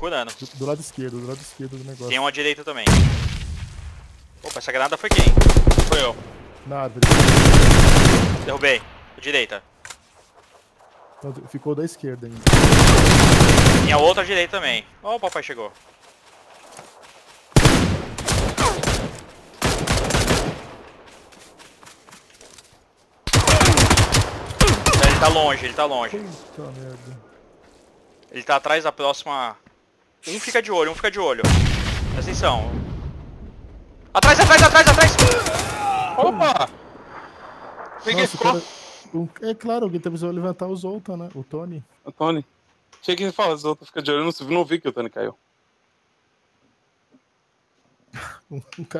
segurando. Do, do lado esquerdo, do lado esquerdo do negócio. Tem um à direita também. Opa, essa granada foi quem? Foi eu. Na árvore. Derrubei. Direita. Não, ficou da esquerda ainda. Tem a outra à direita também. Ó, o papai chegou. Ele tá longe, ele tá longe. Puta merda. Ele tá atrás da próxima. Um fica de olho, um fica de olho. Presta atenção. Atrás, atrás, atrás, atrás! Opa! Peguei Nossa, ficou. cara- é claro, alguém precisou levantar os Zoltan, né? O Tony. O Tony. Tinha que falar, os outros ficam de olho. Eu não, não vi que o Tony caiu. Um, um cara